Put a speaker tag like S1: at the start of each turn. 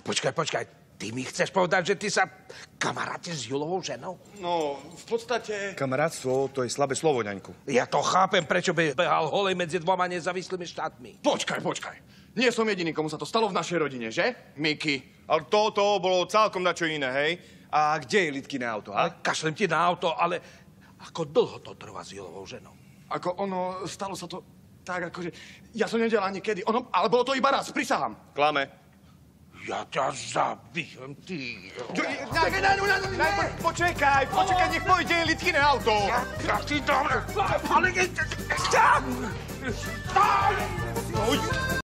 S1: Počkaj, počkaj. Ty mi chceš povedať, že ty sa kamarátiš s Julovou ženou?
S2: No, v podstate...
S3: Kamarátstvo, to je slabé slovo, ňaňku.
S1: Ja to chápem, prečo by behal holej medzi dvoma nezávislými štátmi.
S2: Počkaj, počkaj. Nie som jediný, komu sa to stalo v našej rodine, že? Miky.
S3: Ale toto bolo celkom dačo iné, hej? A kde je Litkine auto, ha?
S1: Ale kašlem ti na auto, ale ako dlho to trvá s Julovou ženou?
S2: Ako ono, stalo sa to tak, akože... Ja som nevedel ani kedy. Ono, ale bolo to iba raz, prisahám.
S3: Klame.
S1: Ja ťa zabijem, ty.
S3: Počekaj, počekaj, nech pôjde Litkine auto.
S1: Ja ti dobre. Ale...